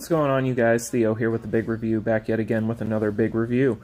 What's going on, you guys? Theo here with the big review, back yet again with another big review.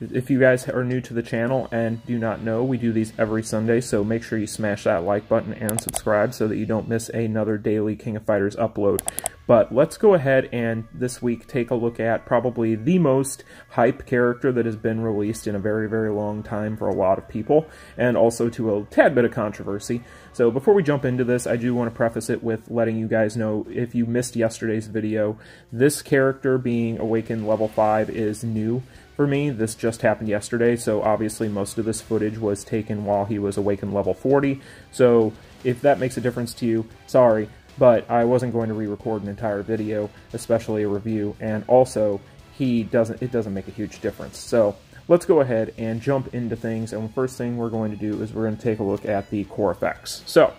If you guys are new to the channel and do not know, we do these every Sunday, so make sure you smash that like button and subscribe so that you don't miss another daily King of Fighters upload. But let's go ahead and this week take a look at probably the most hype character that has been released in a very, very long time for a lot of people, and also to a tad bit of controversy. So before we jump into this, I do want to preface it with letting you guys know if you missed yesterday's video, this character being Awakened level 5 is new for me. This just happened yesterday, so obviously most of this footage was taken while he was Awakened level 40. So if that makes a difference to you, sorry, but I wasn't going to re-record an entire video, especially a review, and also he doesn't it doesn't make a huge difference. So let's go ahead and jump into things, and the first thing we're going to do is we're going to take a look at the core effects. So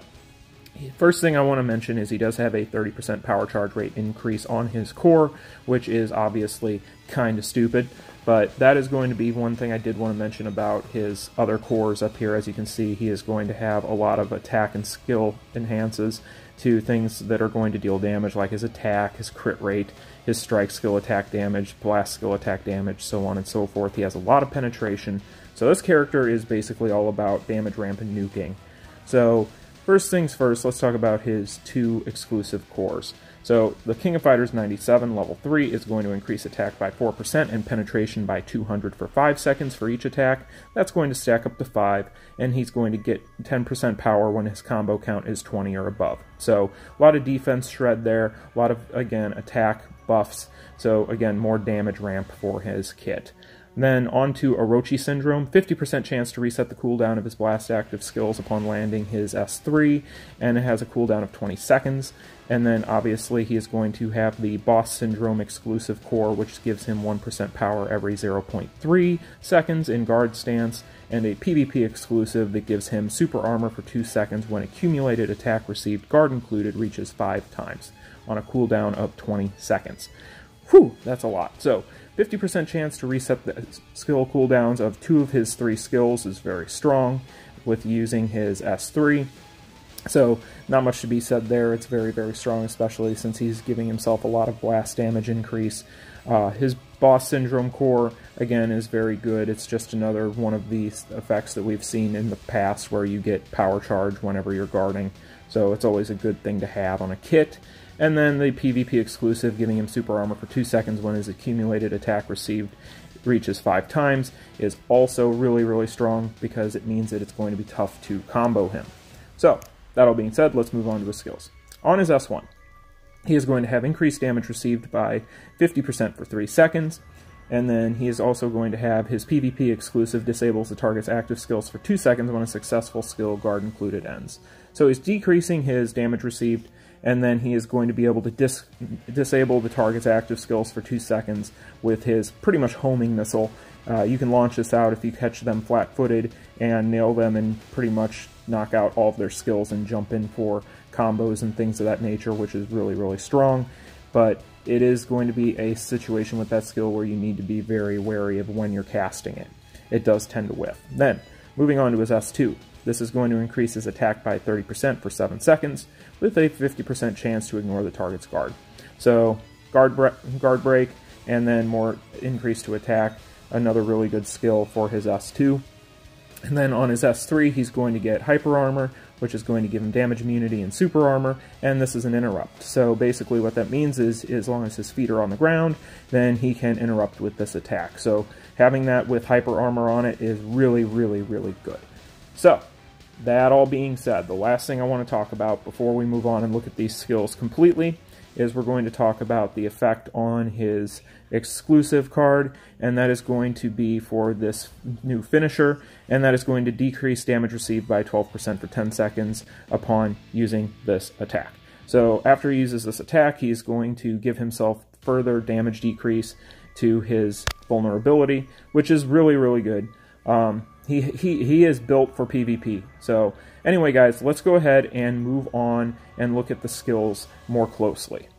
First thing I want to mention is he does have a 30% power charge rate increase on his core, which is obviously kind of stupid. But that is going to be one thing I did want to mention about his other cores up here. As you can see, he is going to have a lot of attack and skill enhances to things that are going to deal damage, like his attack, his crit rate, his strike skill attack damage, blast skill attack damage, so on and so forth. He has a lot of penetration. So this character is basically all about damage ramp and nuking. So first things first, let's talk about his two exclusive cores. So the King of Fighters 97 level 3 is going to increase attack by 4% and penetration by 200 for 5 seconds for each attack. That's going to stack up to 5, and he's going to get 10% power when his combo count is 20 or above. So a lot of defense shred there, a lot of, again, attack buffs. So again, more damage ramp for his kit. Then on to Orochi Syndrome, 50% chance to reset the cooldown of his blast active skills upon landing his S3, and it has a cooldown of 20 seconds. And then obviously he is going to have the Boss Syndrome exclusive core, which gives him 1% power every 0.3 seconds in guard stance, and a PvP exclusive that gives him super armor for 2 seconds when accumulated attack received guard included reaches 5 times on a cooldown of 20 seconds. Whew, that's a lot. So 50% chance to reset the skill cooldowns of two of his three skills is very strong with using his S3. So, not much to be said there. It's very, very strong, especially since he's giving himself a lot of blast damage increase. Uh, his Boss Syndrome core, again, is very good. It's just another one of these effects that we've seen in the past where you get power charge whenever you're guarding. So, it's always a good thing to have on a kit. And then the PvP exclusive, giving him super armor for 2 seconds when his accumulated attack received reaches 5 times, is also really, really strong because it means that it's going to be tough to combo him. So, that all being said, let's move on to his skills. On his S1, he is going to have increased damage received by 50% for 3 seconds, and then he is also going to have his PvP exclusive disables the target's active skills for 2 seconds when a successful skill guard included ends. So he's decreasing his damage received and then he is going to be able to dis disable the target's active skills for two seconds with his pretty much homing missile. Uh, you can launch this out if you catch them flat-footed and nail them and pretty much knock out all of their skills and jump in for combos and things of that nature, which is really, really strong. But it is going to be a situation with that skill where you need to be very wary of when you're casting it. It does tend to whiff. Then, moving on to his S2. This is going to increase his attack by 30% for 7 seconds, with a 50% chance to ignore the target's guard. So, guard, guard break, and then more increase to attack, another really good skill for his S2. And then on his S3, he's going to get Hyper Armor, which is going to give him damage immunity and super armor, and this is an interrupt. So basically what that means is, as long as his feet are on the ground, then he can interrupt with this attack. So having that with hyper armor on it is really, really, really good. So, that all being said, the last thing I want to talk about before we move on and look at these skills completely is we're going to talk about the effect on his exclusive card, and that is going to be for this new finisher, and that is going to decrease damage received by 12% for 10 seconds upon using this attack. So after he uses this attack, he's going to give himself further damage decrease to his vulnerability, which is really, really good. Um, he, he, he is built for PvP. So anyway, guys, let's go ahead and move on and look at the skills more closely.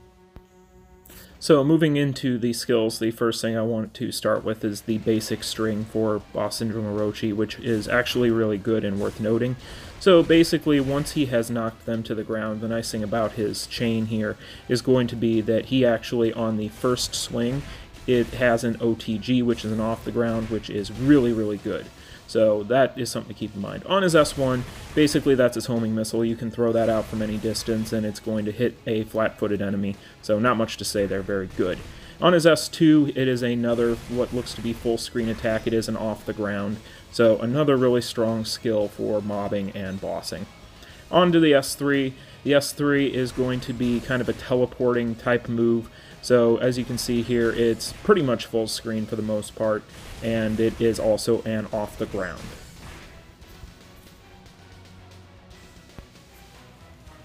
So moving into the skills, the first thing I want to start with is the basic string for Boss Syndrome Orochi, which is actually really good and worth noting. So basically, once he has knocked them to the ground, the nice thing about his chain here is going to be that he actually, on the first swing, it has an OTG, which is an off the ground, which is really, really good. So that is something to keep in mind. On his S1, basically that's his homing missile. You can throw that out from any distance and it's going to hit a flat-footed enemy. So not much to say there, very good. On his S2, it is another what looks to be full screen attack. It is an off the ground. So another really strong skill for mobbing and bossing. On to the S3. The S3 is going to be kind of a teleporting type move. So as you can see here, it's pretty much full screen for the most part and it is also an off the ground.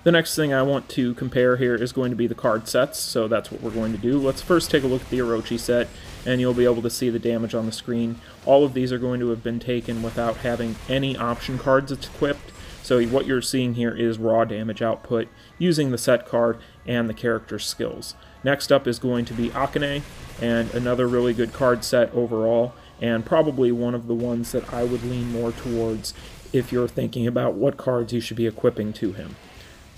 The next thing I want to compare here is going to be the card sets, so that's what we're going to do. Let's first take a look at the Orochi set, and you'll be able to see the damage on the screen. All of these are going to have been taken without having any option cards equipped, so what you're seeing here is raw damage output using the set card and the character skills. Next up is going to be Akane, and another really good card set overall and probably one of the ones that I would lean more towards if you're thinking about what cards you should be equipping to him.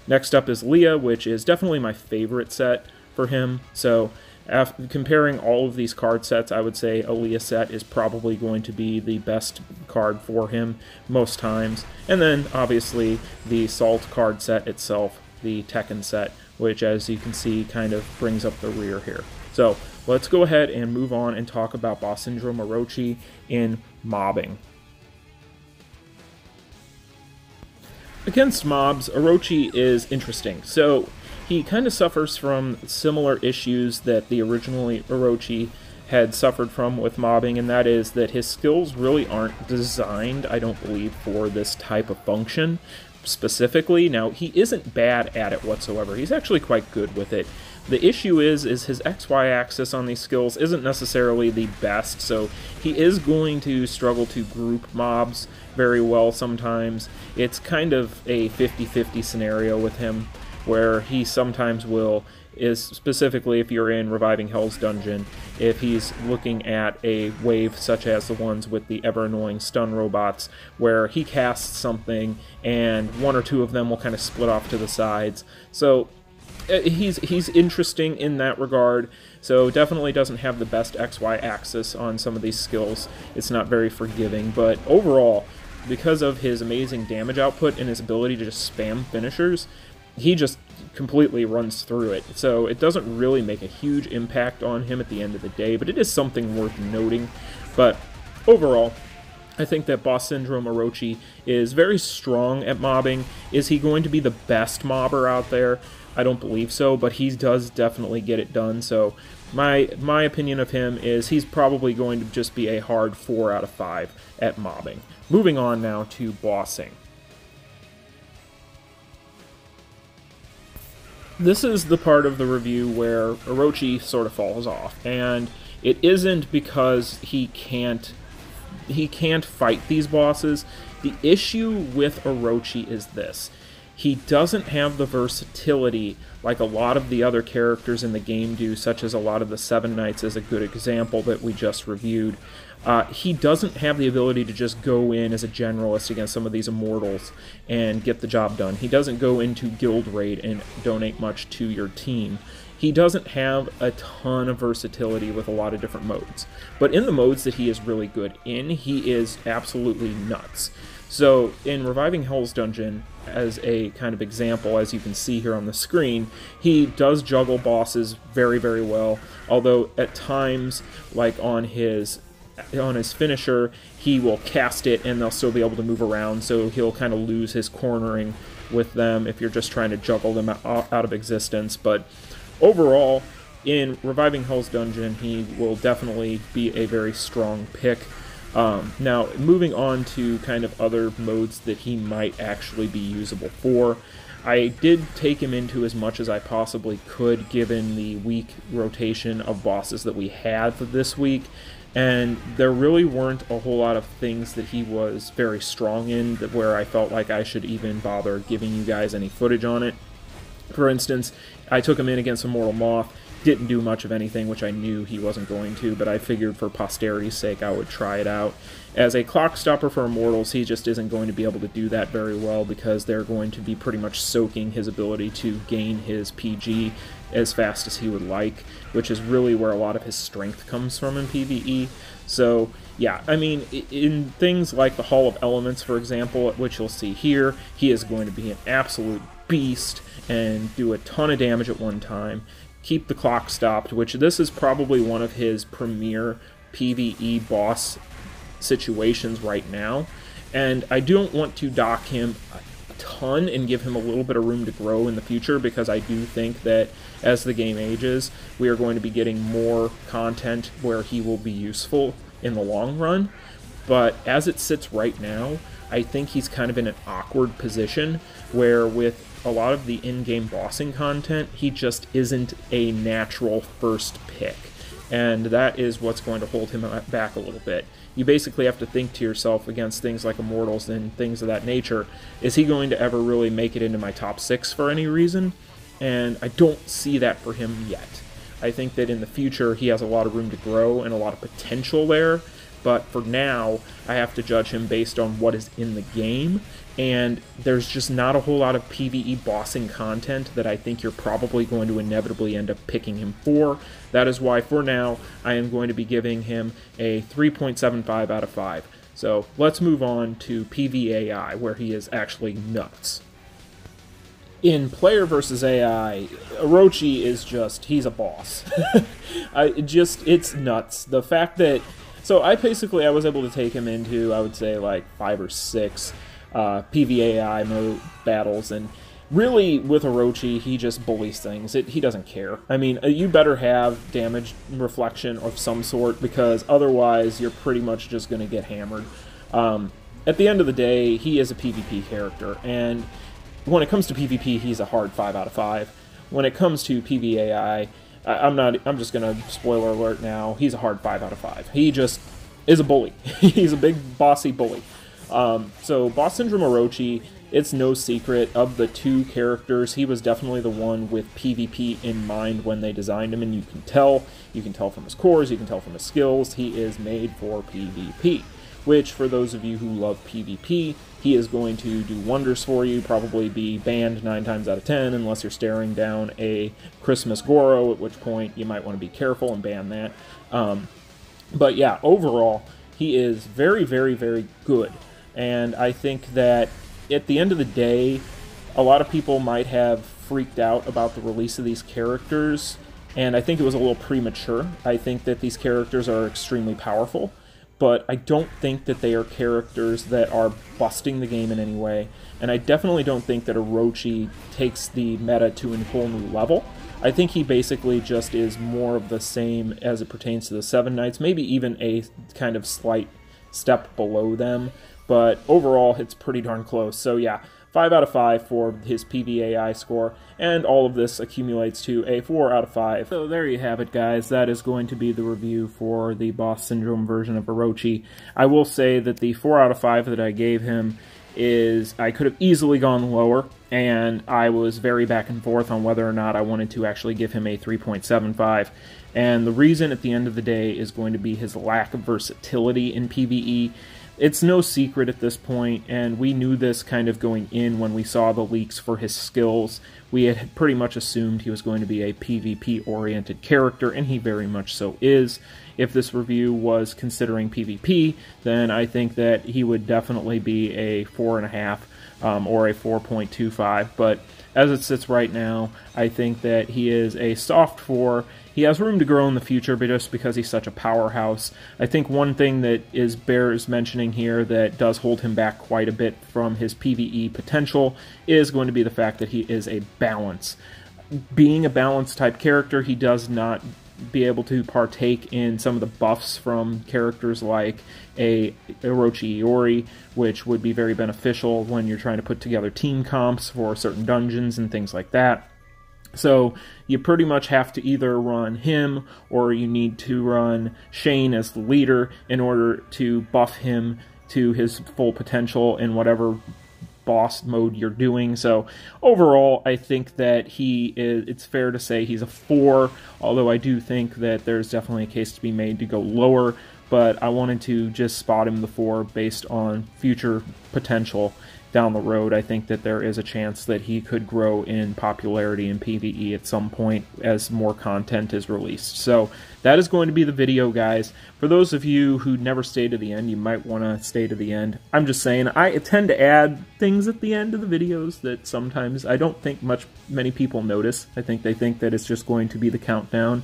Next up is Leah, which is definitely my favorite set for him. So, after comparing all of these card sets, I would say a Leah set is probably going to be the best card for him most times. And then, obviously, the Salt card set itself, the Tekken set, which, as you can see, kind of brings up the rear here. So, let's go ahead and move on and talk about Boss Syndrome Orochi in mobbing. Against mobs, Orochi is interesting. So, he kind of suffers from similar issues that the originally Orochi had suffered from with mobbing, and that is that his skills really aren't designed, I don't believe, for this type of function specifically. Now, he isn't bad at it whatsoever. He's actually quite good with it. The issue is, is his XY axis on these skills isn't necessarily the best, so he is going to struggle to group mobs very well sometimes. It's kind of a 50-50 scenario with him, where he sometimes will is specifically if you're in Reviving Hell's Dungeon, if he's looking at a wave such as the ones with the ever annoying stun robots, where he casts something and one or two of them will kind of split off to the sides. So uh, he's he's interesting in that regard. So definitely doesn't have the best XY axis on some of these skills. It's not very forgiving, but overall, because of his amazing damage output and his ability to just spam finishers, he just completely runs through it. So it doesn't really make a huge impact on him at the end of the day, but it is something worth noting. But overall, I think that Boss Syndrome Orochi is very strong at mobbing. Is he going to be the best mobber out there? I don't believe so, but he does definitely get it done. So my my opinion of him is he's probably going to just be a hard 4 out of 5 at mobbing. Moving on now to bossing. This is the part of the review where Orochi sort of falls off, and it isn't because he can't he can't fight these bosses. The issue with Orochi is this. He doesn't have the versatility like a lot of the other characters in the game do, such as a lot of the Seven Knights is a good example that we just reviewed. Uh, he doesn't have the ability to just go in as a generalist against some of these immortals and get the job done. He doesn't go into guild raid and donate much to your team. He doesn't have a ton of versatility with a lot of different modes. But in the modes that he is really good in, he is absolutely nuts. So in Reviving Hell's Dungeon, as a kind of example, as you can see here on the screen, he does juggle bosses very, very well. Although at times, like on his on his finisher, he will cast it and they'll still be able to move around, so he'll kind of lose his cornering with them if you're just trying to juggle them out of existence. But overall, in Reviving Hell's Dungeon, he will definitely be a very strong pick. Um, now, moving on to kind of other modes that he might actually be usable for. I did take him into as much as I possibly could given the weak rotation of bosses that we had for this week and there really weren't a whole lot of things that he was very strong in that where I felt like I should even bother giving you guys any footage on it. For instance, I took him in against Immortal Moth. Didn't do much of anything, which I knew he wasn't going to, but I figured for posterity's sake I would try it out. As a clock stopper for Immortals, he just isn't going to be able to do that very well because they're going to be pretty much soaking his ability to gain his PG as fast as he would like, which is really where a lot of his strength comes from in PvE. So, yeah, I mean, in things like the Hall of Elements, for example, which you'll see here, he is going to be an absolute beast and do a ton of damage at one time keep the clock stopped, which this is probably one of his premier PvE boss situations right now. And I don't want to dock him a ton and give him a little bit of room to grow in the future because I do think that as the game ages, we are going to be getting more content where he will be useful in the long run. But as it sits right now, I think he's kind of in an awkward position where with a lot of the in-game bossing content, he just isn't a natural first pick. And that is what's going to hold him back a little bit. You basically have to think to yourself against things like Immortals and things of that nature, is he going to ever really make it into my top six for any reason? And I don't see that for him yet. I think that in the future he has a lot of room to grow and a lot of potential there, but for now, I have to judge him based on what is in the game, and there's just not a whole lot of PvE bossing content that I think you're probably going to inevitably end up picking him for. That is why, for now, I am going to be giving him a 3.75 out of 5. So let's move on to PvAI, where he is actually nuts. In player versus AI, Orochi is just, he's a boss. I just, it's nuts. The fact that so I basically I was able to take him into I would say like five or six uh, PVAI mode battles, and really with Orochi he just bullies things. It, he doesn't care. I mean, uh, you better have damage reflection of some sort because otherwise you're pretty much just going to get hammered. Um, at the end of the day, he is a PvP character, and when it comes to PvP, he's a hard five out of five. When it comes to PVAI, I, am not. I'm just gonna spoiler alert now. He's a hard five out of five. He just is a bully. He's a big bossy bully. Um, so Boss Syndrome Orochi, it's no secret of the two characters, he was definitely the one with PvP in mind when they designed him, and you can tell. You can tell from his cores, you can tell from his skills. He is made for PvP. Which, for those of you who love PvP, he is going to do wonders for you, probably be banned 9 times out of 10 unless you're staring down a Christmas Goro, at which point you might want to be careful and ban that. Um, but yeah, overall, he is very, very, very good. And I think that at the end of the day, a lot of people might have freaked out about the release of these characters, and I think it was a little premature. I think that these characters are extremely powerful but I don't think that they are characters that are busting the game in any way. And I definitely don't think that Orochi takes the meta to a whole new level. I think he basically just is more of the same as it pertains to the Seven Knights, maybe even a kind of slight step below them. But overall, it's pretty darn close. So yeah, 5 out of 5 for his PVAI score, and all of this accumulates to a 4 out of 5. So there you have it, guys. That is going to be the review for the Boss Syndrome version of Orochi. I will say that the 4 out of 5 that I gave him is I could have easily gone lower, and I was very back and forth on whether or not I wanted to actually give him a 3.75. And the reason at the end of the day is going to be his lack of versatility in PvE it's no secret at this point, and we knew this kind of going in when we saw the leaks for his skills. We had pretty much assumed he was going to be a PvP oriented character, and he very much so is. If this review was considering PvP, then I think that he would definitely be a 4.5 um, or a 4.25, but as it sits right now, I think that he is a soft 4 he has room to grow in the future, but just because he's such a powerhouse. I think one thing that is bears mentioning here that does hold him back quite a bit from his PvE potential is going to be the fact that he is a balance. Being a balance type character, he does not be able to partake in some of the buffs from characters like a Orochi Iori, which would be very beneficial when you're trying to put together team comps for certain dungeons and things like that. So you pretty much have to either run him or you need to run Shane as the leader in order to buff him to his full potential in whatever boss mode you're doing. So overall, I think that he is. It's fair to say he's a four. Although I do think that there's definitely a case to be made to go lower. But I wanted to just spot him the four based on future potential down the road, I think that there is a chance that he could grow in popularity in PvE at some point as more content is released. So that is going to be the video, guys. For those of you who never stay to the end, you might want to stay to the end. I'm just saying, I tend to add things at the end of the videos that sometimes I don't think much many people notice. I think they think that it's just going to be the countdown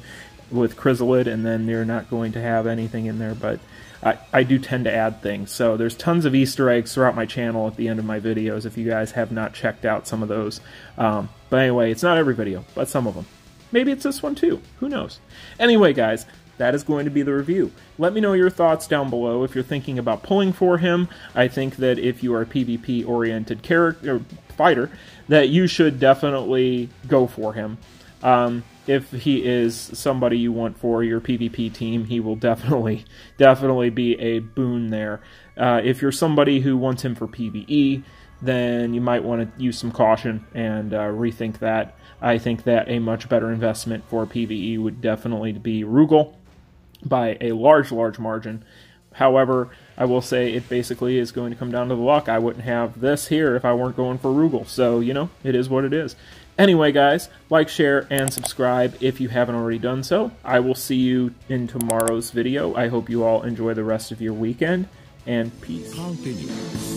with Chrysalid, and then they're not going to have anything in there, but I, I do tend to add things. So there's tons of Easter eggs throughout my channel at the end of my videos if you guys have not checked out some of those. Um, but anyway, it's not every video, but some of them. Maybe it's this one too. Who knows? Anyway, guys, that is going to be the review. Let me know your thoughts down below if you're thinking about pulling for him. I think that if you are a PvP oriented character fighter, that you should definitely go for him. Um, if he is somebody you want for your PvP team, he will definitely, definitely be a boon there. Uh, if you're somebody who wants him for PvE, then you might want to use some caution and uh, rethink that. I think that a much better investment for PvE would definitely be Rugal by a large, large margin. However, I will say it basically is going to come down to the luck. I wouldn't have this here if I weren't going for Rugal. So, you know, it is what it is. Anyway, guys, like, share, and subscribe if you haven't already done so. I will see you in tomorrow's video. I hope you all enjoy the rest of your weekend, and peace. Continue.